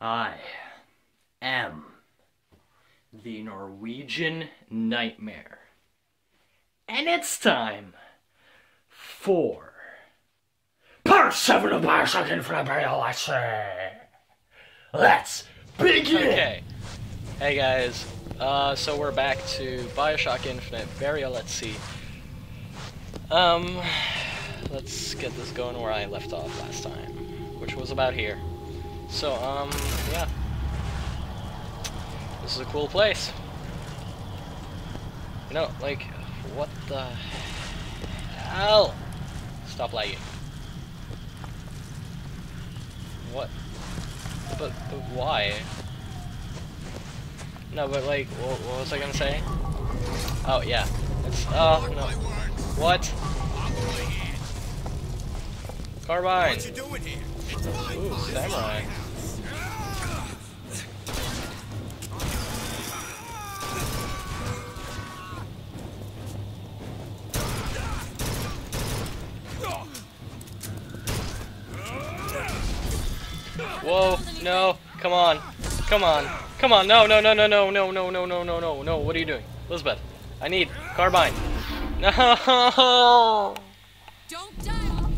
I am the Norwegian Nightmare. And it's time for Part 7 of Bioshock Infinite Burial Let's begin! Okay. Hey guys, uh, so we're back to Bioshock Infinite Burial Let's see. Um, let's get this going where I left off last time, which was about here. So, um, yeah. This is a cool place. You know, like, what the hell? Stop lagging. What? But, but why? No, but like, what, what was I gonna say? Oh, yeah. It's, oh, no. What? Carbine! What you doing here? Ooh, samurai. Whoa, no, come on, come on, come on, no, no, no, no, no, no, no, no, no, no, no, no, what are you doing? Elizabeth, I need carbine. No! Don't die!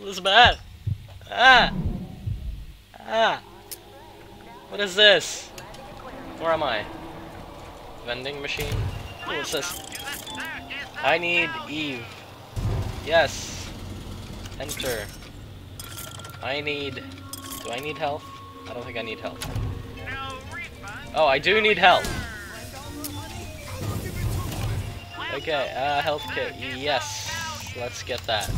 Elizabeth! Ah! Ah! What is this? Where am I? Vending machine? What's this? I need Eve. Yes. Enter. I need... Do I need health? I don't think I need health. Oh, I do need health. Okay, uh, health kit. Yes. Let's get that.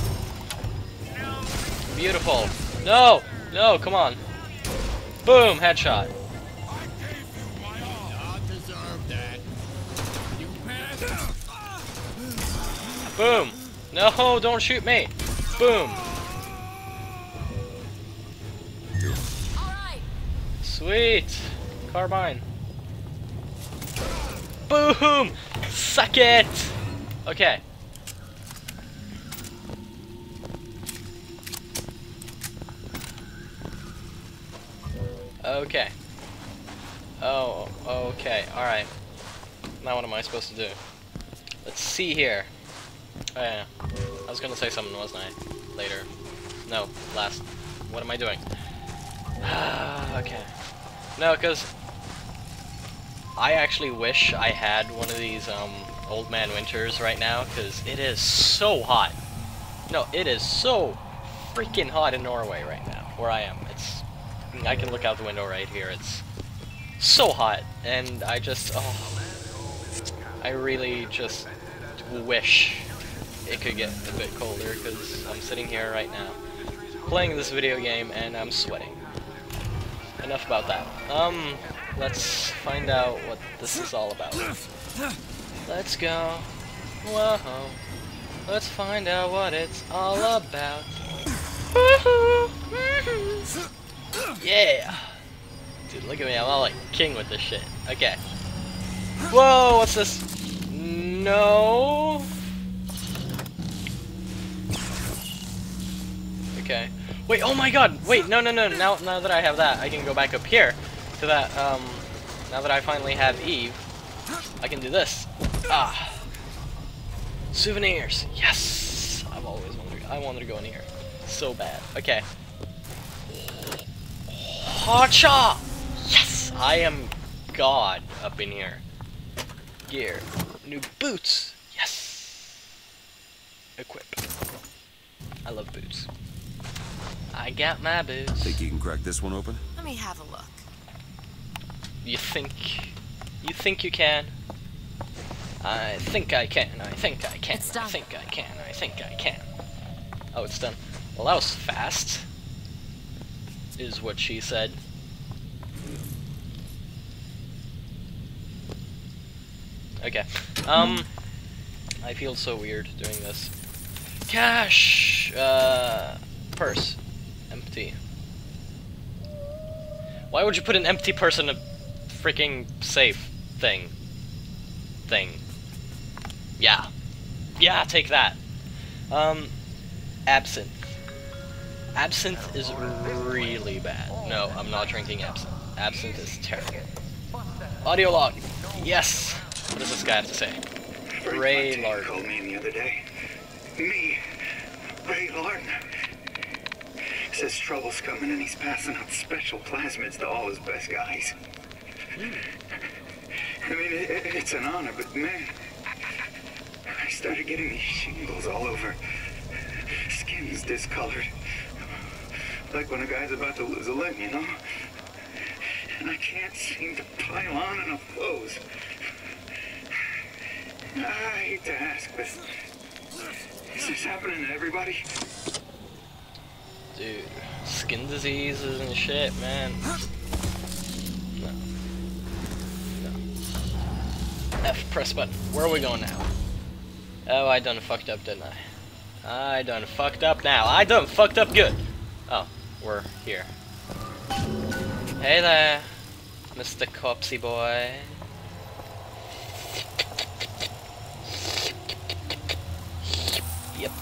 Beautiful. No! No, come on. Boom! Headshot. Boom! No, don't shoot me! Boom! Sweet! Carbine. Boom! Suck it! Okay. Okay. Oh, okay, alright. Now what am I supposed to do? Let's see here. Oh yeah, I was gonna say something, wasn't I? Later. No, last. What am I doing? okay. No, because I actually wish I had one of these um, Old Man Winters right now, because it is so hot. No, it is so freaking hot in Norway right now, where I am. It's I can look out the window right here. It's so hot, and I just oh, I really just wish it could get a bit colder, because I'm sitting here right now playing this video game and I'm sweating. Enough about that. Um, let's find out what this is all about. Let's go. Whoa. Let's find out what it's all about. Yeah. Dude, look at me. I'm all like king with this shit. Okay. Whoa, what's this? No. Okay. Wait, oh my god! Wait, no, no, no, now, now that I have that, I can go back up here to that, um, now that I finally have Eve, I can do this. Ah. Souvenirs! Yes! I've always wanted, I wanted to go in here. So bad. Okay. Hacha! Yes! I am God up in here. Gear. New boots! Yes! Equip. I love boots. I got my boots. Think you can crack this one open? Let me have a look. You think... You think you can? I think I can, I think I can, It's I think I can, I think I can. Oh, it's done. Well, that was fast. Is what she said. Okay. Um, I feel so weird doing this. Cash! Uh, purse. Empty. Why would you put an empty purse in a freaking safe thing? Thing. Yeah. Yeah, take that. Um, absinthe. Absinthe is really bad. No, I'm not drinking absinthe. Absinthe is terrible. Audio log. Yes. What does this guy have to say? Ray Larden. called me the other day. Me, Ray Larden. Says trouble's coming and he's passing out special plasmids to all his best guys. I mean, it, it- it's an honor, but man, I started getting these shingles all over. Skin's discolored. Like when a guy's about to lose a limb, you know? And I can't seem to pile on enough clothes. Ah, I hate to ask, but is this happening to everybody? Dude, skin diseases and shit, man. No. No. F, press button. Where are we going now? Oh, I done fucked up, didn't I? I done fucked up now. I done fucked up good. Oh, we're here. Hey there, Mr. Copsy boy. Yep,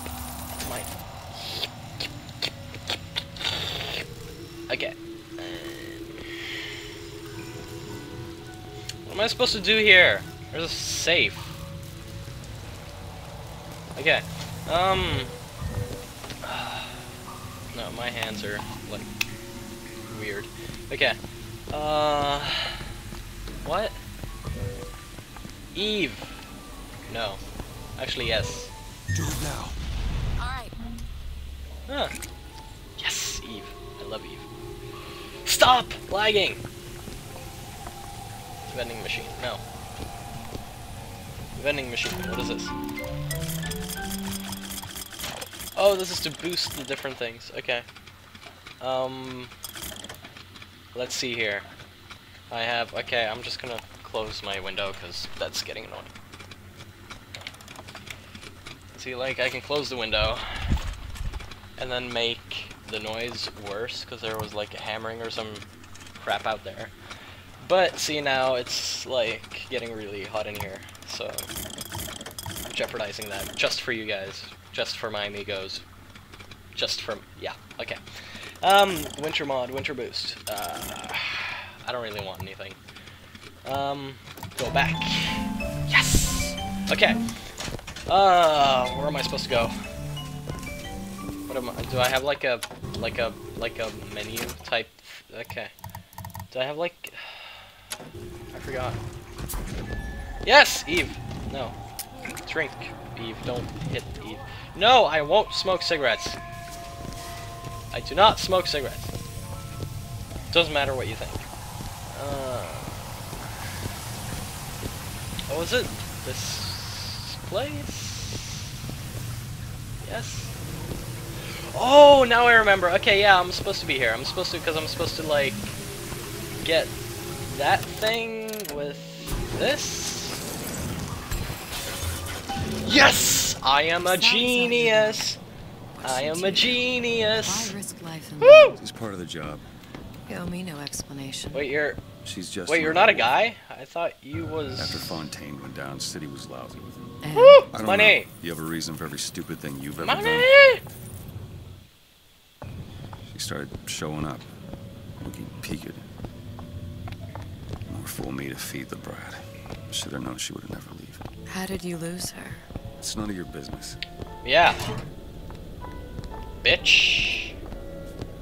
that's mine. Okay. What am I supposed to do here? There's a safe. Okay. Um. No, my hands are like weird. Okay. Uh. What? Eve. No. Actually, yes. Do it now. All right. Huh. Yes, Eve. I love Eve. Stop lagging! Vending machine. No. Vending machine. What is this? Oh, this is to boost the different things. Okay. Um. Let's see here. I have. Okay, I'm just gonna close my window because that's getting annoying. See, like, I can close the window and then make the noise worse because there was like a hammering or some crap out there. But see now it's like getting really hot in here, so jeopardizing that just for you guys, just for my amigos, just for yeah okay. Um, winter mod, winter boost. Uh, I don't really want anything. Um, go back. Yes. Okay. Uh, where am I supposed to go? What am I, do I have like a like a like a menu type okay. Do I have like I forgot. Yes, Eve. No. Drink, Eve. Don't hit Eve. No, I won't smoke cigarettes. I do not smoke cigarettes. Doesn't matter what you think. Uh, oh, is it this place? Yes. Oh, now I remember. Okay, yeah, I'm supposed to be here. I'm supposed to, because I'm supposed to, like, get that thing with this. Yes! I am a Sounds like you. genius! I am a genius! Why risk life and Woo! It's part of the job. You owe me no explanation. Wait, you're She's just. wait, you're not a guy? I thought you was After Fontaine went down, City was lousy with him. And Woo! I don't Money! know. You have a reason for every stupid thing you've ever Money! done. She started showing up, looking peaked. More fool me to feed the brat. Should have known she would have never leave. how did you lose her? It's none of your business. Yeah. Bitch.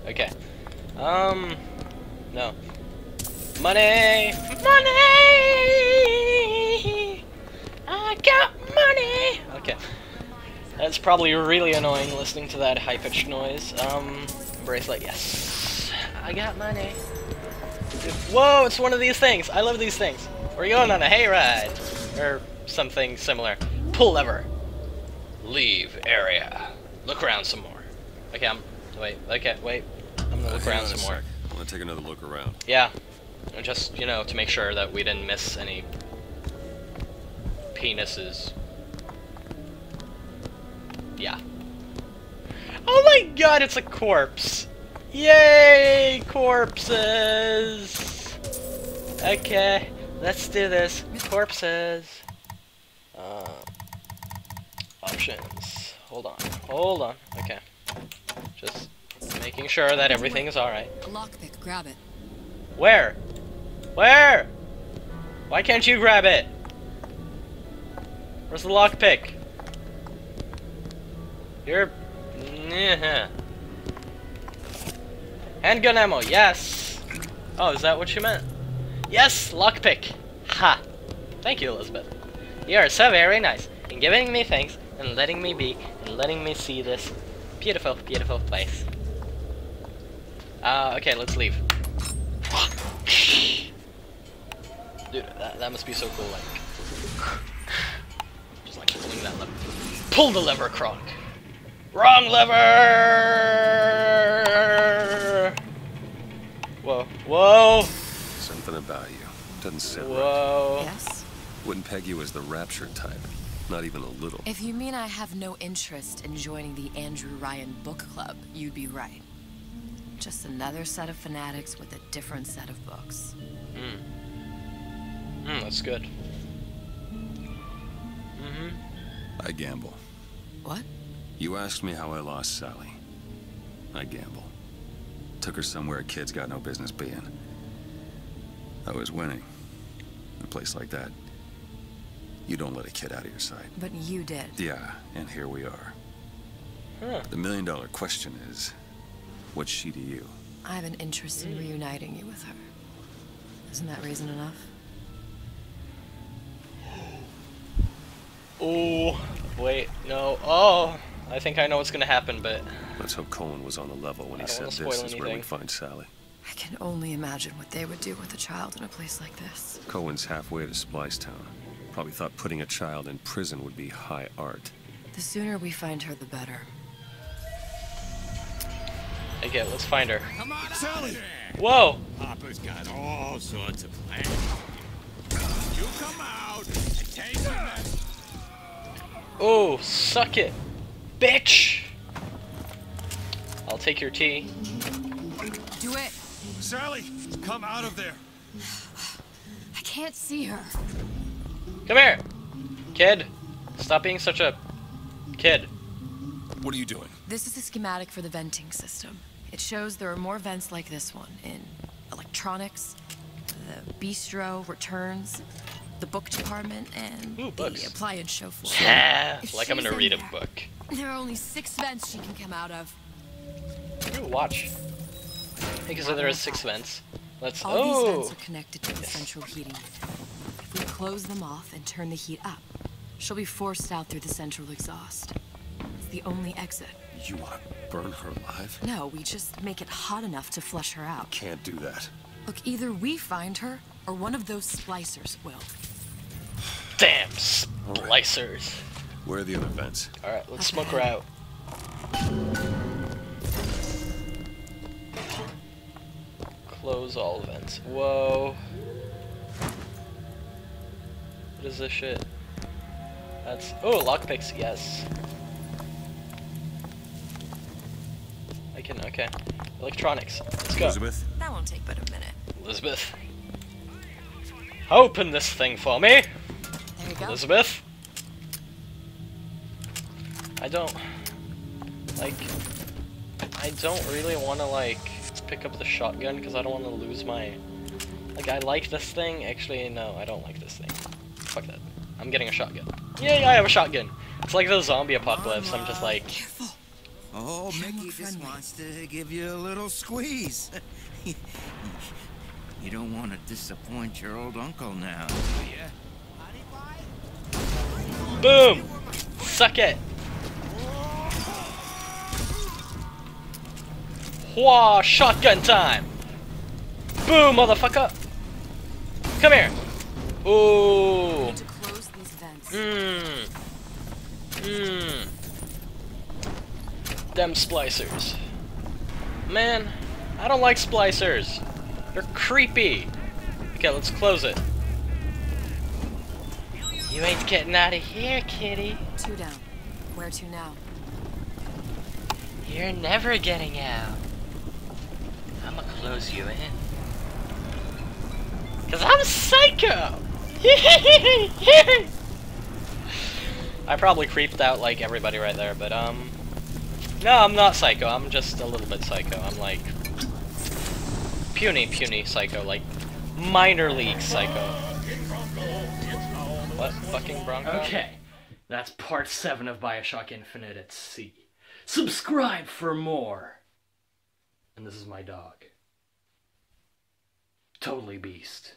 Okay. Um. No. Money! Money! I got money! Okay. That's probably really annoying listening to that high pitched noise. Um. Bracelet, yes. I got money. Whoa, it's one of these things. I love these things. We're going on a hayride. Or something similar. Pull lever. Leave area. Look around some more. Okay, I'm. Wait, okay, wait. I'm gonna look Hang around some more. I'm gonna take another look around. Yeah. Just, you know, to make sure that we didn't miss any penises. Yeah. Oh my god, it's a corpse! Yay, corpses! Okay, let's do this. Corpses. Uh, options. Hold on. Hold on. Okay. Just making sure that everything is alright. A lockpick, grab it. Where? Where? Why can't you grab it? Where's the lockpick? You're... Yeah. Handgun ammo, yes! Oh, is that what you meant? Yes, lockpick! Ha! Thank you, Elizabeth. You are so very nice in giving me things and letting me be and letting me see this beautiful, beautiful place. Uh, okay, let's leave. Dude, that, that must be so cool, like... Just like pulling that lever. Pull the lever, Kronk! Wrong lever! Whoa, whoa, Something about you. Doesn't sit right. whoa. Yes? Wouldn't peg you as the rapture type. Not even a little. If you mean I have no interest in joining the Andrew Ryan Book Club, you'd be right. Just another set of fanatics with a different set of books. Hmm, that's good. Mm-hmm. I gamble. What? You asked me how I lost Sally. I gamble. Took her somewhere kids got no business being. I was winning. A place like that, you don't let a kid out of your sight. But you did. Yeah, and here we are. Huh. The million dollar question is, what's she to you? I have an interest in reuniting you with her. Isn't that reason enough? Oh, wait, no. Oh, I think I know what's gonna happen, but Let's hope Cohen was on the level when he said this spoil is where we anything. find Sally. I can only imagine what they would do with a child in a place like this. Cohen's halfway to Splicetown. Probably thought putting a child in prison would be high art. The sooner we find her, the better. okay, let's find her. Come on, Sally! Whoa! Papa's got all sorts of plans. You come out and take your. Oh, suck it, bitch! I'll take your tea. Do it! Sally, come out of there. I can't see her. Come here, kid. Stop being such a kid. What are you doing? This is a schematic for the venting system. It shows there are more vents like this one in electronics, the bistro, returns, the book department, and Ooh, the appliance show floor. Ah, If like I'm gonna in read a there- book. There are only six vents she can come out of. Ooh, watch. Because there are six vents. Let's. All Oh! these vents are connected to the central heating. If we close them off and turn the heat up, she'll be forced out through the central exhaust. It's the only exit. You want to burn her alive? No, we just make it hot enough to flush her out. Can't do that. Look, either we find her, or one of those splicers will. Damn splicers. Where are the other vents? Alright, let's Up smoke her out. Close all vents. Whoa. What is this shit? That's. Oh, lockpicks, yes. I can, okay. Electronics. Let's go. Elizabeth? That won't take but a minute. Elizabeth. Open this thing for me! There you go. Elizabeth? I don't like I don't really want to like pick up the shotgun because I don't want to lose my like I like this thing actually no I don't like this thing fuck that. I'm getting a shotgun. Yay I have a shotgun. It's like the zombie apocalypse I'm just like Careful. Oh, Camera Mickey just wants to give you a little squeeze. you don't want to disappoint your old uncle now, do you? boom! Suck it. Whoa, shotgun time. Boom motherfucker. Come here ooh Need to close these vents. Mmm. Mmm. Them splicers. Man, I don't like splicers. They're creepy. Okay, let's close it. You ain't getting out of here, kitty. Two down. Where to now? You're never getting out. I'ma close you in. Cause I'm a psycho! I probably creeped out like everybody right there, but um... No, I'm not psycho, I'm just a little bit psycho. I'm like... Puny, puny psycho, like... Minor League Psycho. What? Fucking Bronco? Okay, that's part 7 of Bioshock Infinite at sea. Subscribe for more! And this is my dog. Totally beast.